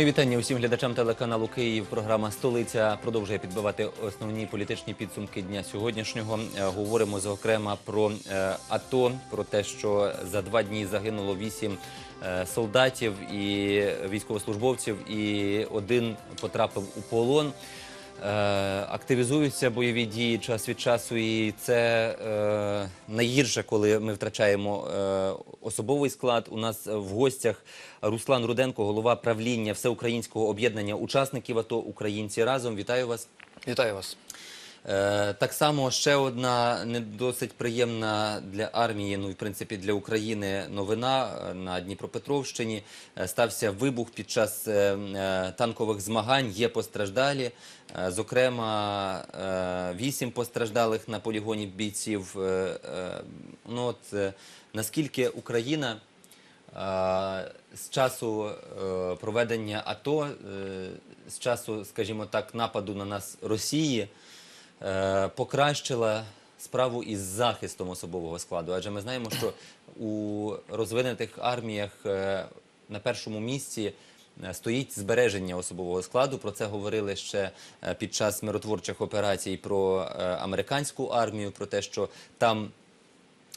Мої вітання усім глядачам телеканалу Київ. Програма Столиця продовжує підбивати основні політичні підсумки дня сьогоднішнього. Е, Говоримо зокрема про е, АТО, про те, що за два дні загинуло вісім е, солдатів і військовослужбовців, і один потрапив у полон. Е, Активізуються бойові дії час від часу, і це е, найгірше, коли ми втрачаємо е, особовий склад. У нас в гостях Руслан Руденко, голова правління Всеукраїнського об'єднання учасників АТО Українці разом. Вітаю вас. Вітаю вас. Е, Так само ще одна не досить приємна для армії, ну і в принципі для України новина е, на Дніпропетровщині. Е, Стався вибух під час танкових змагань. Є постраждалі. Зокрема, вісім постраждалих на полігоні бійців. Ну от наскільки Україна з часу проведення АТО, з часу, скажімо так, нападу на нас Росії покращила справу із захистом особового складу. Адже ми знаємо, що у розвинених арміях е, на першому місці е, стоїть збереження особового складу. Про це говорили ще е, під час миротворчих операцій про е, американську армію, про те, що там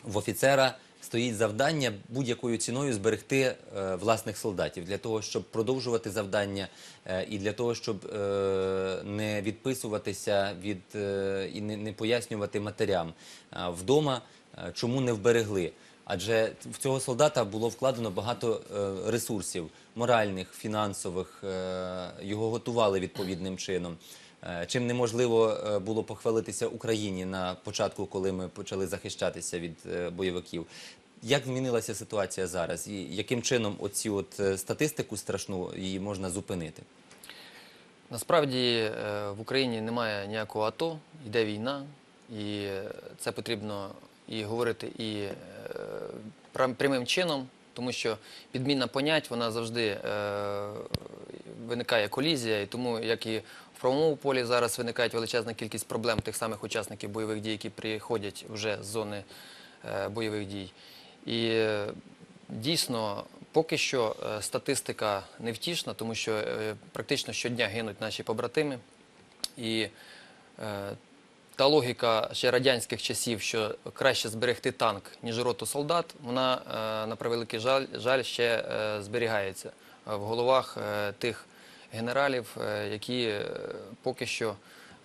в офіцера стоїть завдання будь-якою ціною зберегти е, власних солдатів для того, щоб продовжувати завдання е, і для того, щоб е, не відписуватися від і не, пояснювати матерям вдома, чому не вберегли. Адже в цього солдата було вкладено багато ресурсів моральних, фінансових, його готували відповідним чином. Е, Чим неможливо е, було похвалитися Україні на початку, коли ми почали захищатися від е, бойовиків. Як змінилася ситуація зараз? І яким чином оці от статистику страшну її можна зупинити? Насправді в Україні немає ніякого АТО, йде війна, і це потрібно і говорити і прямим чином, тому що підміна понять вона завжди виникає колізія, і тому як і в правовому полі зараз виникає величезна кількість проблем тих самих учасників бойових дій, які приходять вже з зони е, бойових дій. І е, дійсно, поки що е, статистика невтішна, тому що практично щодня гинуть наші побратими. І та логіка ще радянських часів, що краще зберегти танк, ніж роту солдат, вона, на превеликий жаль, жаль ще зберігається в головах тих генералів, е, які е, поки що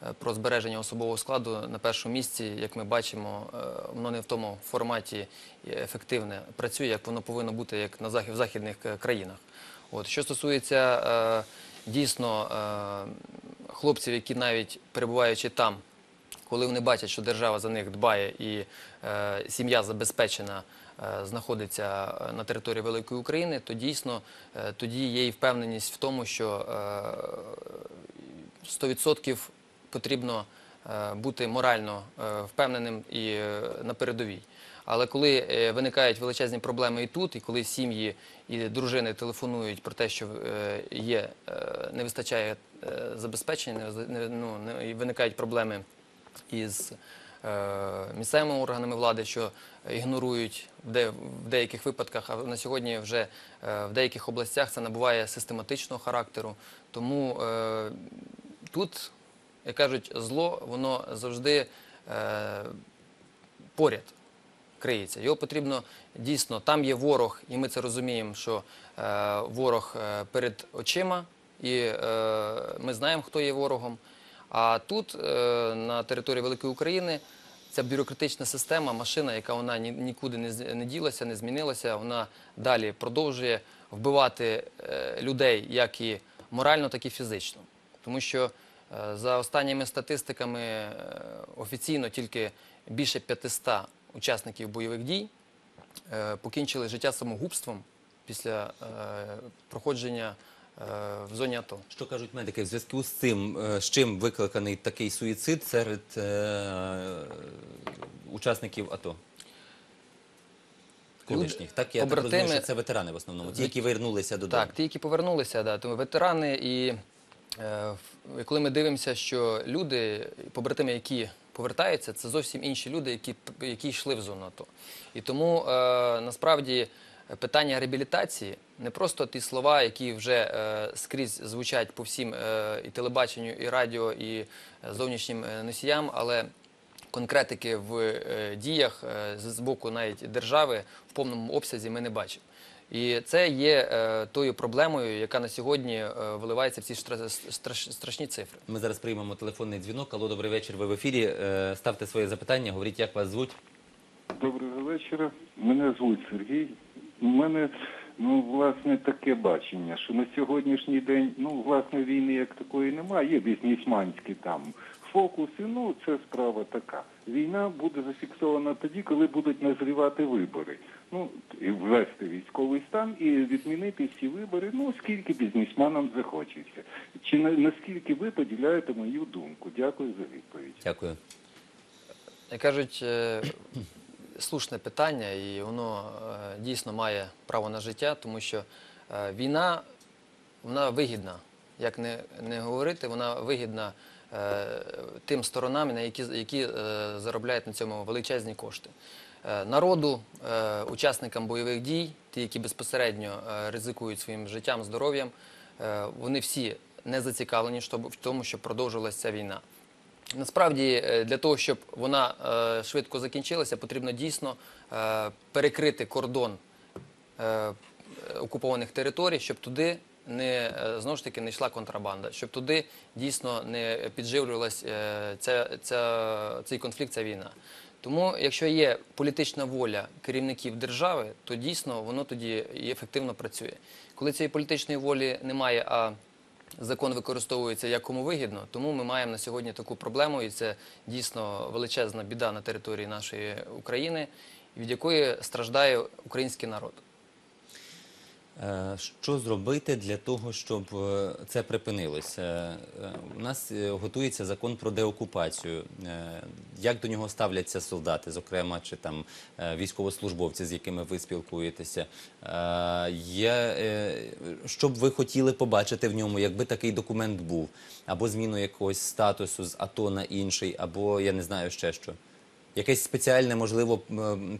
е, про збереження особового складу на першому місці, як ми бачимо, воно не в тому форматі ефективне працює, як воно повинно бути як на захід, в західних країнах. От що стосується дійсно хлопців, які навіть перебуваючи там, коли вони бачать, що держава за них дбає і сім'я забезпечена, знаходиться е, на території Великої України, то дійсно е, тоді є і впевненість в тому, що е, 100% потрібно е, бути морально е, впевненим і е, на передовій. Але коли е, виникають величезні проблеми і тут, і коли сім'ї і дружини телефонують про те, що е, є, е, не вистачає е, забезпечення, ну, виникають проблеми із е, місцевими органами влади, що ігнорують в, де, в деяких випадках, а на сьогодні вже е, в деяких областях це набуває систематичного характеру. Тому е, тут, як кажуть, зло, воно завжди е, поряд криється. Його потрібно дійсно, там є ворог, і ми це розуміємо, що е, ворог е, перед очима, і е, ми знаємо, хто є ворогом. А тут, е, на території Великої України, ця бюрократична система, машина, яка вона нікуди не, ділася, не змінилася, вона далі продовжує вбивати е, людей як і морально, так і фізично. Тому що е, за останніми статистиками е, офіційно тільки більше 500 учасників бойових дій покінчили життя самогубством після проходження в зоні АТО. Що кажуть медики в зв'язку з цим, е, з чим викликаний такий суїцид серед е, учасників АТО? Колишніх. Так, я так розумію, що це ветерани в основному, ті, які вернулися додому. Так, ті, які повернулися, да, тому ветерани, і е, коли ми дивимося, що люди, побратими, які повертаються, це зовсім інші люди, які, які йшли в зону АТО. І тому е, насправді питання реабілітації не просто ті слова, які вже е, скрізь звучать по всім е, і телебаченню, і радіо, і е, зовнішнім е, носіям, але конкретики в е, діях е, з з боку навіть держави в повному обсязі ми не бачимо. І це є е, тою проблемою, яка на сьогодні е, виливається в ці штра- страш- страшні цифри. Ми зараз приймемо телефонний дзвінок. Алло, добрий вечір. Ви в ефірі. Е, Ставте своє запитання, говоріть, як вас звуть. Доброго вечора. Мене звуть Сергій. У мене ну власне таке бачення, що на сьогоднішній день ну власне війни як такої немає. Є бізнесманські там фокуси. Ну це справа така. Війна буде зафіксована тоді, коли будуть назрівати вибори. Ну і ввести військовий стан і відмінити всі вибори. Ну скільки бізнесменам захочеться. Чи на наскільки ви поділяєте мою думку? Дякую за відповідь. Дякую. Як кажуть, е, слушне питання, і воно е, дійсно має право на життя, тому що е, війна вона вигідна. Як не, не говорити, вона вигідна е, тим сторонам, на які, які заробляють на цьому величезні кошти. Народу, учасникам бойових дій, ті, які безпосередньо ризикують своїм життям, здоров'ям, вони всі не зацікавлені в тому, щоб продовжувалася ця війна. Насправді, е, для того, щоб вона е, швидко закінчилася, потрібно дійсно е, перекрити кордон окупованих територій, щоб туди не знову ж таки не йшла контрабанда, щоб туди дійсно не підживлювалась е, ця, ця, цей конфлікт, ця війна. Тому, якщо є політична воля керівників держави, то дійсно воно тоді і ефективно працює. Коли цієї політичної волі немає, а закон використовується як кому вигідно, тому ми маємо на сьогодні таку проблему, і це дійсно величезна біда на території нашої України, від якої страждає український народ. Е, Що зробити для того, щоб е, це припинилося? Е, У нас готується закон про деокупацію. Як до нього ставляться солдати, зокрема, чи там військовослужбовці, з якими ви спілкуєтеся? Є, що б ви хотіли побачити в ньому, якби такий документ був? Або зміну якогось статусу з АТО на інший, або я не знаю ще що. Якесь спеціальне, можливо,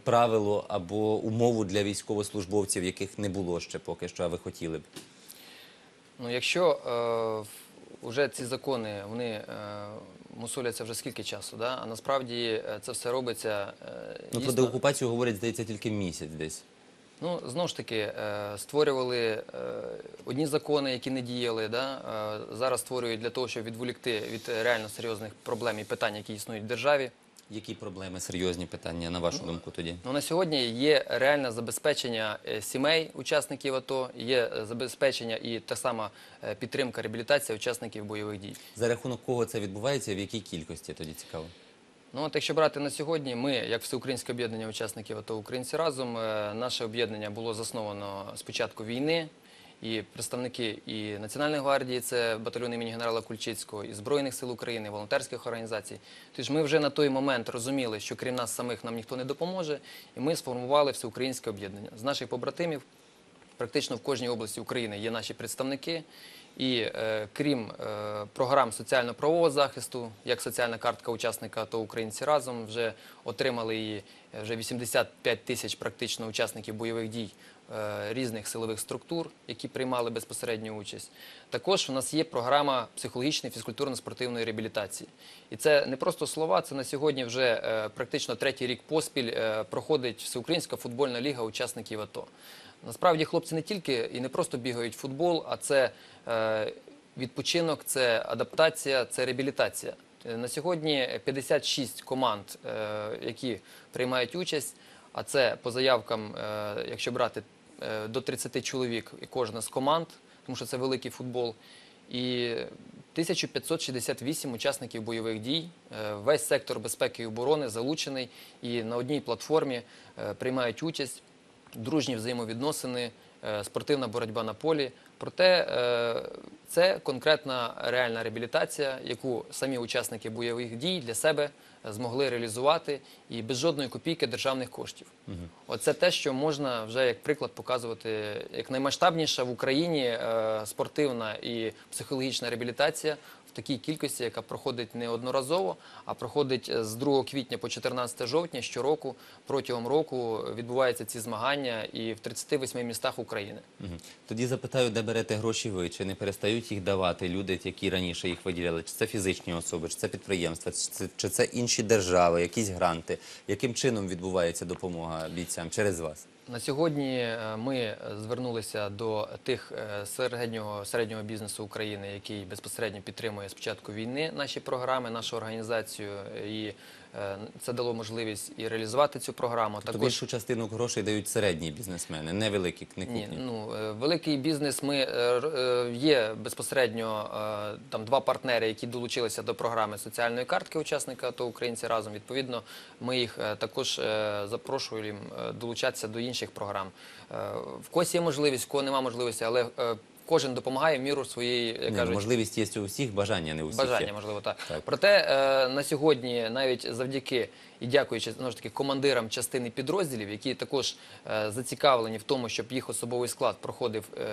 правило або умову для військовослужбовців, яких не було ще поки що, а ви хотіли б. Ну, якщо е, вже ці закони вони е, мусоляться вже скільки часу, да? а насправді е, це все робиться е, Ну, про деокупацію говорять, здається, тільки місяць десь. Ну, знову ж таки, створювали одні закони, які не діяли. Да? Зараз створюють для того, щоб відволікти від реально серйозних проблем і питань, які існують в державі. Які проблеми, серйозні питання, на вашу думку, тоді? Ну, на сьогодні є реальне забезпечення е, сімей учасників АТО, є е, забезпечення і та сама е, підтримка, реабілітація учасників бойових дій. За рахунок кого це відбувається, в якій кількості тоді цікаво? Ну, от якщо брати на сьогодні, ми, як Всеукраїнське об'єднання учасників АТО Українці разом, наше об'єднання було засновано з початку війни. І представники і Національної гвардії, це батальйон імені генерала Кульчицького, і Збройних сил України, волонтерських організацій. Тож ми вже на той момент розуміли, що крім нас самих нам ніхто не допоможе, і ми сформували всеукраїнське об'єднання. З наших побратимів практично в кожній області України є наші представники. І е, крім е, програм соціально-правового захисту, як соціальна картка учасника АТО Українці разом вже отримали її е, вже 85 тисяч практично учасників бойових дій е, різних силових структур, які приймали безпосередню участь. Також у нас є програма психологічної фізкультурно-спортивної реабілітації. І це не просто слова, це на сьогодні вже е, практично третій рік поспіль е, проходить Всеукраїнська футбольна ліга учасників АТО. Насправді хлопці не тільки і не просто бігають в футбол, а це е, відпочинок, це адаптація, це реабілітація. Е, На сьогодні 56 команд, е, які приймають участь, а це по заявкам, е, якщо брати е, до 30 чоловік і кожна з команд, тому що це великий футбол. І 1568 учасників бойових дій. Е, Весь сектор безпеки і оборони залучений і на одній платформі е, приймають участь дружні взаємовідносини, е, спортивна боротьба на полі. Проте е, це конкретна реальна реабілітація, яку самі учасники бойових дій для себе е, змогли реалізувати і без жодної копійки державних коштів. Оце те, що можна вже як приклад показувати як наймасштабніша в Україні спортивна і психологічна реабілітація в такій кількості, яка проходить не одноразово, а проходить е, з 2 квітня по 14 жовтня щороку. Протягом року відбуваються ці змагання і в 38 містах України. Тоді запитаю, де берете гроші ви? Чи не перестають їх давати люди, які раніше їх виділяли? Чи це фізичні особи, чи це підприємства, чи це, чи це інші держави, якісь гранти? Яким чином відбувається допомога бійцям через вас? На сьогодні е, ми е, звернулися до тих е, середнього, середнього бізнесу України, який безпосередньо підтримує з початку війни наші програми, нашу організацію, і це дало можливість і реалізувати цю програму. Тобто більшу частину грошей дають середні бізнесмени, не великі, не Ні, ну е, великий бізнес. Ми е, е, є безпосередньо е, там два партнери, які долучилися до програми соціальної картки учасника АТО Українці разом. Відповідно, ми їх е, також е, запрошуємо е, долучатися до інших програм. Е, В когось є можливість, в кого немає можливості, але е, кожен допомагає в міру своєї як ну, кажуть, можливість є у всіх, бажання не у всіх Бажання, є. можливо, так. Так. Проте е, на сьогодні, навіть завдяки і дякуючи знову ж таки командирам частини підрозділів, які також е, зацікавлені в тому, щоб їх особовий склад проходив, е,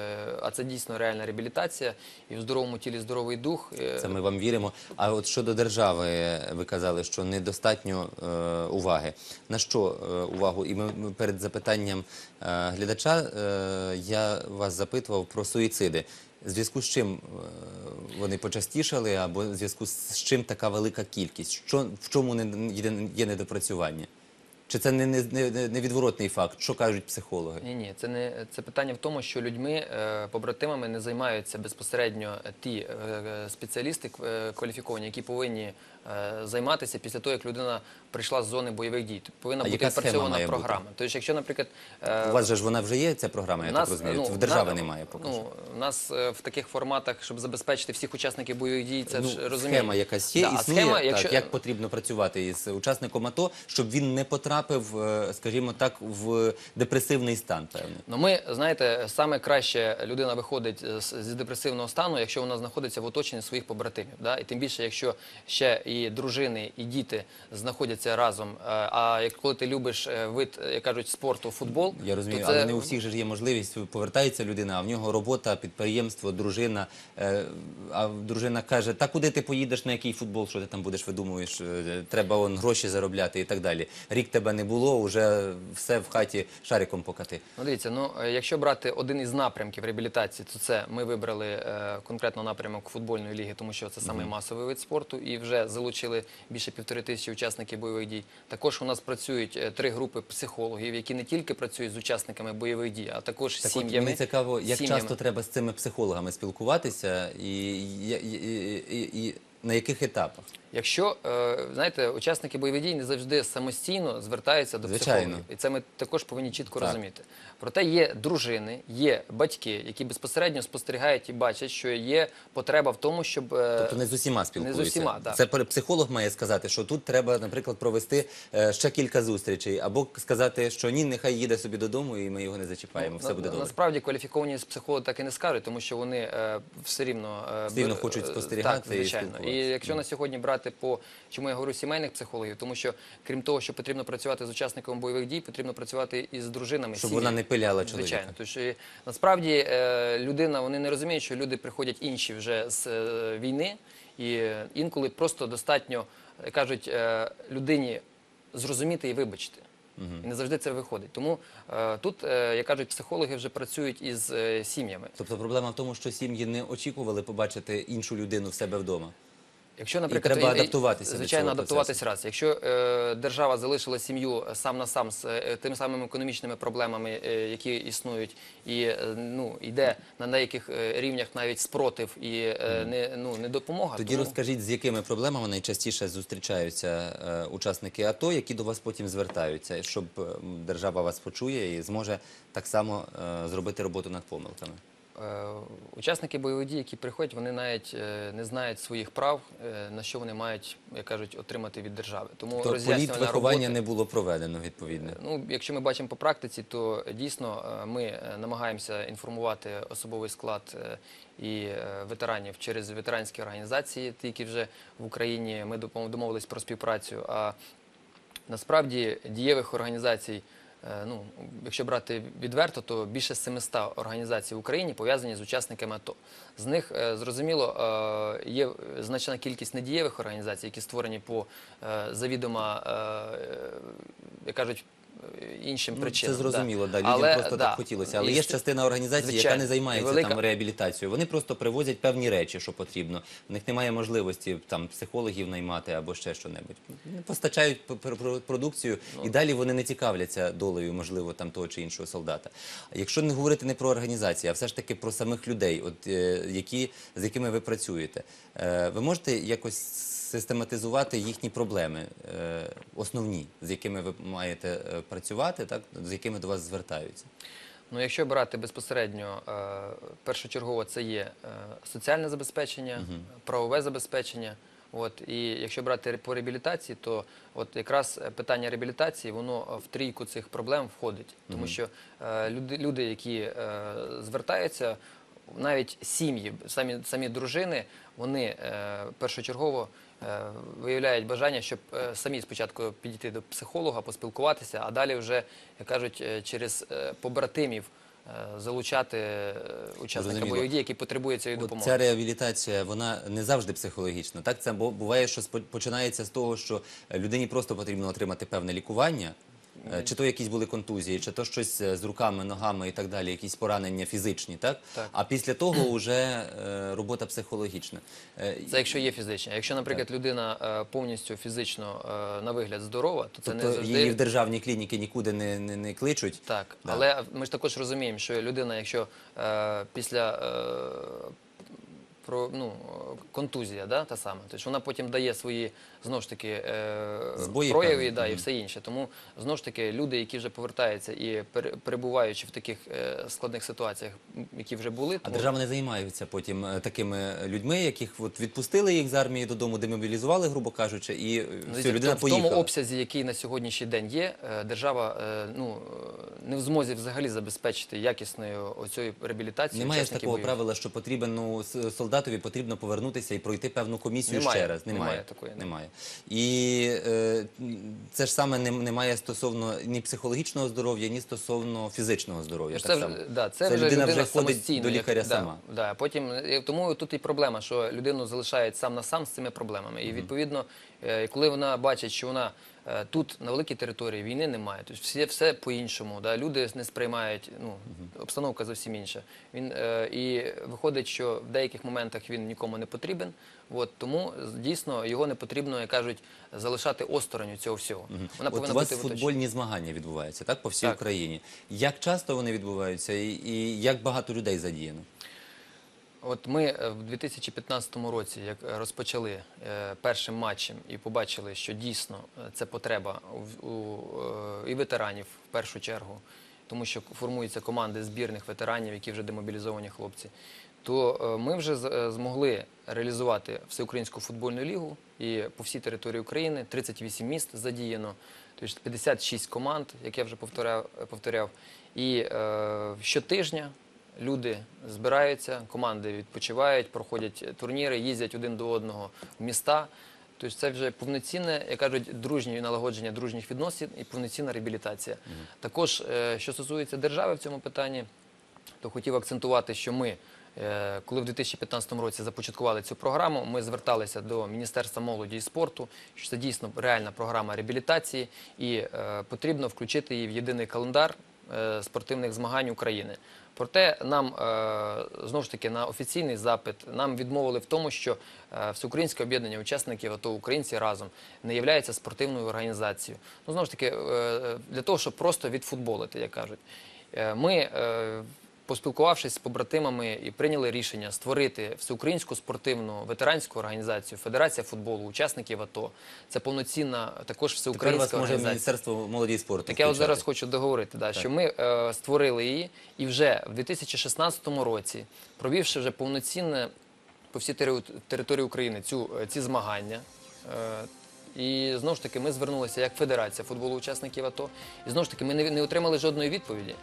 а це дійсно реальна реабілітація, і в здоровому тілі здоровий дух. е, Це ми вам віримо. А от щодо держави, ви казали, що недостатньо уваги. На що увагу? І ми, перед запитанням глядача я вас запитував про суїциди. В зв'язку з чим вони почастішали, або в зв'язку з чим така велика кількість? Що, в чому не, є, недопрацювання? Чи це не, не, не, невідворотний факт? Що кажуть психологи? Ні, ні, це не це питання в тому, що людьми, е, побратимами, не займаються безпосередньо ті е, е, спеціалісти кваліфіковані, які повинні займатися після того, як людина прийшла з зони бойових дій. Повинна А бути відпрацьована має бути? програма. Тобто, якщо, наприклад, е, У вас же ж вона вже є, ця програма, я так розумію. в держави на- немає поки що. Ну, у нас е, в таких форматах, щоб забезпечити всіх учасників бойових дій, це ну, ж розуміємо. схема якась є, Да, існує, схема, так, якщо- як потрібно працювати із учасником АТО, щоб він не потрапив, е, скажімо так, в депресивний стан певний. Ну, ми знаєте, саме краще людина виходить з, депресивного стану, якщо вона знаходиться в оточенні своїх побратимів. Да? І тим більше, якщо ще і дружини, і діти знаходяться разом. Е, А як коли ти любиш е, вид, е, як кажуть, спорту, футбол, Я розумію, то це... але не у всіх же ж є можливість, повертається людина, а в нього робота, підприємство, дружина. А дружина каже, та куди ти поїдеш, на який футбол, що ти там будеш, видумуєш, треба он гроші заробляти і так далі. Рік тебе не було, вже все в хаті шариком покати. Ну, дивіться, ну якщо брати один із напрямків реабілітації, то це ми вибрали конкретно напрямок футбольної ліги, тому що це саме масовий вид спорту, і вже залучили більше півтори тисячі учасників бойових дій. Також у нас працюють е, три групи психологів, які не тільки працюють з учасниками бойових дій, а також з сім'ями. мені цікаво, як сім'ями. часто треба з цими психологами спілкуватися і, і, і, і, і на яких етапах? Якщо е, знаєте, учасники бойових дій не завжди самостійно звертаються до Звичайно. психологів, і це ми також повинні чітко Так. розуміти. Проте є дружини, є батьки, які безпосередньо спостерігають і бачать, що є потреба в тому, щоб е, Тобто не з усіма спілкуються. усіма, так. Це психолог має сказати, що тут треба, наприклад, провести е, ще кілька зустрічей, або сказати, що ні, нехай їде собі додому, і ми його не зачіпаємо. все на- буде добре. Насправді кваліфіковані психологи так і не скажуть, тому що вони е, все рівно е, Все рівно хочуть спостерігати Так, звичайно. І, спілкуватися. Якщо на сьогодні брати по чому я говорю сімейних психологів, тому що крім того, що потрібно працювати з учасниками бойових дій, потрібно працювати і з дружинами. Щоб сім'ями. вона не пиляла чоловіка. Звичайно, що і насправді е, людина вони не розуміють, що люди приходять інші вже з е, війни, і е, інколи просто достатньо е, кажуть е, людині зрозуміти і вибачити. І не завжди це виходить. Тому е, тут, е, як кажуть, психологи вже працюють із е, сім'ями. Тобто проблема в тому, що сім'ї не очікували побачити іншу людину в себе вдома. Якщо, наприклад, треба і- і- адаптуватися до звичайно, цього адаптуватись раз. Якщо е, держава залишила сім'ю сам на сам з е, тими самими економічними проблемами, е, які існують, і е, ну йде на деяких е, рівнях навіть спротив і е, не ну не допомога. Тоді тому- розкажіть, з якими проблемами найчастіше зустрічаються е, учасники АТО, які до вас потім звертаються, щоб держава вас почує і зможе так само е, зробити роботу над помилками. Е, Учасники бойових дій, які приходять, вони навіть е, не знають своїх прав, е, на що вони мають, як кажуть, отримати від держави. Тому То роз'яснювальна політ виховання не було проведено відповідно. Ну, якщо ми бачимо по практиці, то дійсно ми намагаємося інформувати особовий склад і ветеранів через ветеранські організації, ті, які вже в Україні ми домовились про співпрацю. А насправді дієвих організацій ну, якщо брати відверто, то більше 700 організацій в Україні пов'язані з учасниками АТО. З них, е, зрозуміло, е, є значна кількість недієвих організацій, які створені по завідома, е, як кажуть, е, іншим Ну, причинам. Це зрозуміло, да. людям Але, просто да, так хотілося. Але і є ж частина організацій, яка не займається велика- там реабілітацією. Вони просто привозять певні речі, що потрібно. В них немає можливості там психологів наймати або ще що-небудь. Постачають продукцію, Ну. і далі вони не цікавляться долею, можливо, там того чи іншого солдата. Якщо не говорити не про організації, а все ж таки про самих людей, от е, які з якими ви працюєте, е, ви можете якось систематизувати їхні проблеми, е, основні, з якими ви маєте е, працювати, так з якими до вас звертаються. Ну, якщо брати безпосередньо, е, першочергово це є соціальне забезпечення, правове забезпечення. От, і якщо брати по реабілітації, то от якраз питання реабілітації, воно в трійку цих проблем входить. Тому що е, люди, люди, які е, звертаються, навіть сім'ї, самі, самі дружини, вони е, першочергово виявляють бажання, щоб е, самі спочатку підійти до психолога, поспілкуватися, а далі вже, як кажуть, е, через е, побратимів е, залучати е, учасника бойових дій, які потребують цієї допомоги. ця реабілітація, вона не завжди психологічна. Так, це буває, що починається з того, що е, людині просто потрібно отримати певне лікування. Е, Чи то якісь були контузії, чи то щось е, з руками, ногами і так далі, якісь поранення фізичні, так? Так. А після того вже е, робота психологічна. Це якщо є фізичні. А якщо, наприклад, людина повністю фізично на вигляд здорова, то це не Тобто завжди її в державні клініки нікуди не, не, не кличуть. Так, Да. але ми ж також розуміємо, що людина, якщо після про ну контузія, да, та сама, тобто вона потім дає свої знову ж таки е, прояви, да, і все інше. Тому знову ж таки люди, які вже повертаються і пере- перебуваючи в таких е, складних ситуаціях, які вже були, А тому держава не займається потім е, такими людьми, яких от відпустили їх з армії додому, демобілізували, грубо кажучи, і е, все, Дивіться, людина в поїхала. тому обсязі, який на сьогоднішній день є, е, держава е, ну, не в змозі взагалі забезпечити якісною оцю реабілітацію. Немає ж такого бойових. правила, що потрібен ну, солдатові потрібно повернутися і пройти певну комісію Немає, ще раз. Немає, немає такої. Немає. І е, це ж саме не- має стосовно ні психологічного здоров'я, ні стосовно фізичного здоров'я. Так Це, само. да, це, Це вже людина вже ходить до лікаря як, сама. Да, потім, е, тому тут і проблема, що людину залишають сам на сам з цими проблемами. І відповідно, е, коли вона бачить, що вона тут на великій території війни немає, тобто все, все по-іншому. Да, люди не сприймають, ну, обстановка зовсім інша. Він, е, і виходить, що в деяких моментах він нікому не потрібен. От, тому дійсно його не потрібно, як кажуть, залишати осторонь цього всього. Вона От повинна у вас бути футбольні змагання відбуваються, так, по всій Так. Україні. Як часто вони відбуваються і, і як багато людей задіяно? От ми е, в 2015 році, як е, розпочали е, першим матчем і побачили, що дійсно це потреба у, у, і ветеранів в першу чергу, тому що формуються команди збірних ветеранів, які вже демобілізовані хлопці, то ми вже змогли реалізувати всеукраїнську футбольну лігу і по всій території України 38 міст задіяно, тобто 56 команд, як я вже повторяв. повторяв. І е, щотижня люди збираються, команди відпочивають, проходять турніри, їздять один до одного в міста. Тобто це вже повноцінне, як кажуть, дружнє налагодження дружніх відносин і повноцінна реабілітація. Також, е, що стосується держави в цьому питанні, то хотів акцентувати, що ми, е, коли в 2015 році започаткували цю програму, ми зверталися до Міністерства молоді і спорту, що це дійсно реальна програма реабілітації, і е, потрібно включити її в єдиний календар спортивних змагань України. Проте нам е, знову ж таки на офіційний запит нам відмовили в тому, що е, Всеукраїнське об'єднання учасників АТО Українці разом не є спортивною організацією. Ну знову ж таки, е, для того, щоб просто відфутболити, як кажуть. Е, Ми, е, поспілкувавшись з побратимами, і прийняли рішення створити всеукраїнську спортивну ветеранську організацію Федерація футболу учасників АТО. Це повноцінна також Тепер всеукраїнська вас може організація. Міністерство молоді і спорту. Так я от включати. зараз хочу договорити, да, що ми е, створили її і вже в 2016 році, провівши вже повноцінне по всій тери- території України цю, е, ці змагання. Е, і знову ж таки ми звернулися як Федерація футболу учасників АТО. І знову ж таки ми не, не отримали жодної відповіді.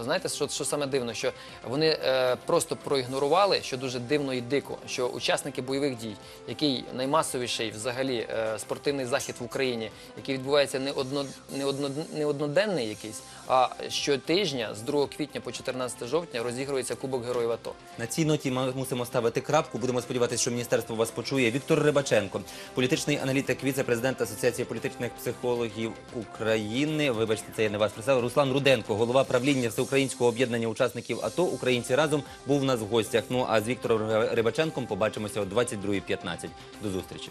Знаєте, що, що саме дивно, що вони е, просто проігнорували, що дуже дивно і дико, що учасники бойових дій, який наймасовіший взагалі е, спортивний захід в Україні, який відбувається не одно не одно не одноденний якийсь, а щотижня з 2 квітня по 14 жовтня розігрується Кубок Героїв АТО. На цій ноті ми мусимо ставити крапку. Будемо сподіватися, що міністерство вас почує. Віктор Рибаченко, політичний аналітик, віце-президент Асоціації політичних психологів України. Вибачте, це я не вас представив. Руслан Руденко, голова правління Всеукраїнського об'єднання учасників АТО. Українці разом був у нас в гостях. Ну а з Віктором Рибаченком побачимося о 22.15. До зустрічі.